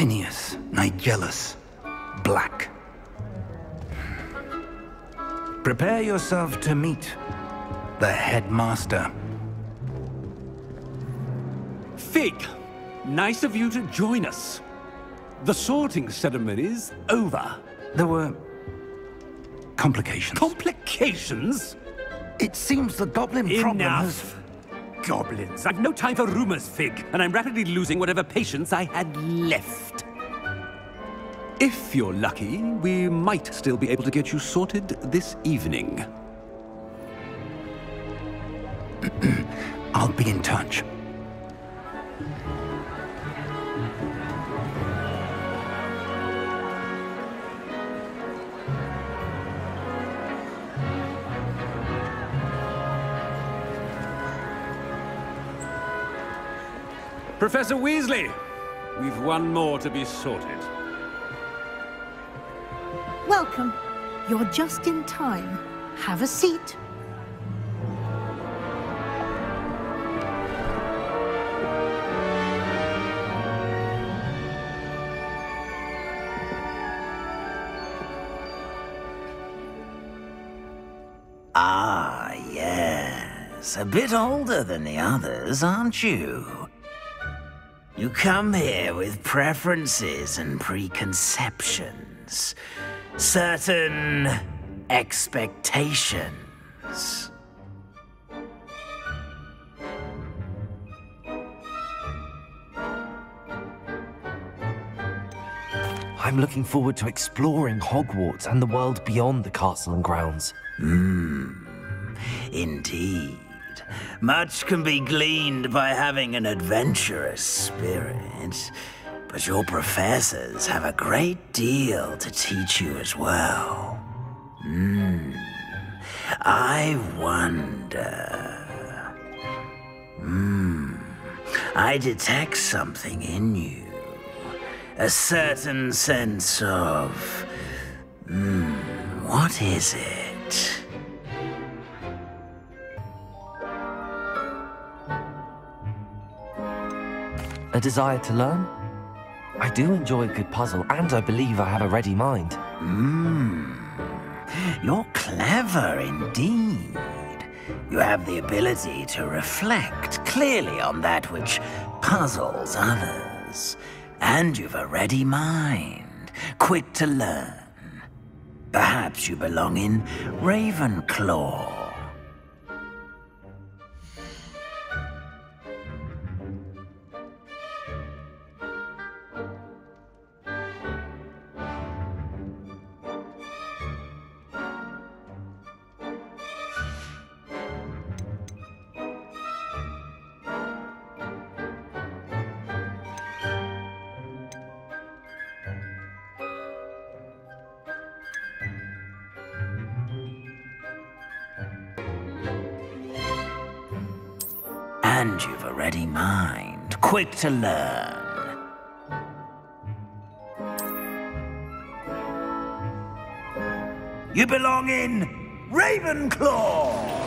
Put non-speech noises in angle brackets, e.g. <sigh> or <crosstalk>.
Phineas, Nigellus, Black. Prepare yourself to meet the headmaster. Fig, nice of you to join us. The sorting ceremony is over. There were complications. Complications? it seems the goblin problem has... Goblins. I've no time for rumors, Fig, and I'm rapidly losing whatever patience I had left. If you're lucky, we might still be able to get you sorted this evening. <clears throat> I'll be in touch. Professor Weasley, we've one more to be sorted. Welcome. You're just in time. Have a seat. Ah, yes. A bit older than the others, aren't you? You come here with preferences and preconceptions. Certain expectations. I'm looking forward to exploring Hogwarts and the world beyond the castle and grounds. Hmm, Indeed. Much can be gleaned by having an adventurous spirit, but your professors have a great deal to teach you as well. Hmm. I wonder. Hmm. I detect something in you. A certain sense of. Hmm. What is it? A desire to learn? I do enjoy a good puzzle, and I believe I have a ready mind. Hmm. You're clever indeed. You have the ability to reflect clearly on that which puzzles others. And you've a ready mind, quick to learn. Perhaps you belong in Ravenclaw. And you've a ready mind, quick to learn. You belong in Ravenclaw!